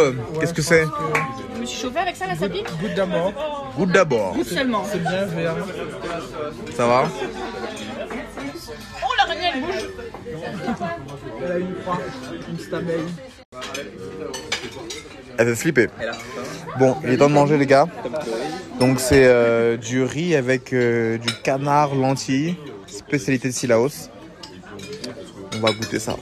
euh, Qu'est-ce que c'est Je me suis chauffée avec ça, là, ça pique Goûte d'abord. Goûte d'abord. Goûte seulement. C'est bien vert. Ça va Oh, l'araignée, elle bouge Elle a une croix, une abeille. Elle fait flipper. Bon, il est temps de manger les gars. Donc c'est euh, du riz avec euh, du canard lentilles, spécialité de Silaos. On va goûter ça.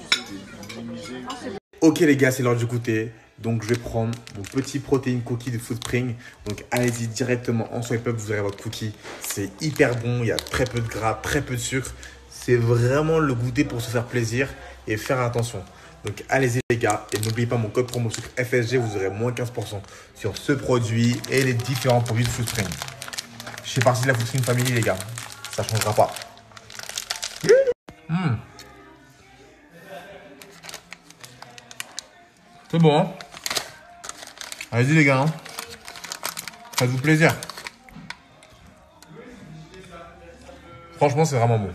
Ok les gars, c'est l'heure du goûter. Donc je vais prendre mon petit protéine cookie de Foodspring. Donc allez-y directement en swipe up, vous aurez votre cookie. C'est hyper bon, il y a très peu de gras, très peu de sucre. C'est vraiment le goûter pour se faire plaisir et faire attention. Donc allez-y les gars et n'oubliez pas mon code promo sucre FSG, vous aurez moins 15% sur ce produit et les différents produits de Foodspring. Je fais partie de la Foodspring Family les gars, ça changera pas. Mmh. C'est bon hein? Allez-y les gars, hein. faites-vous plaisir. Franchement c'est vraiment bon.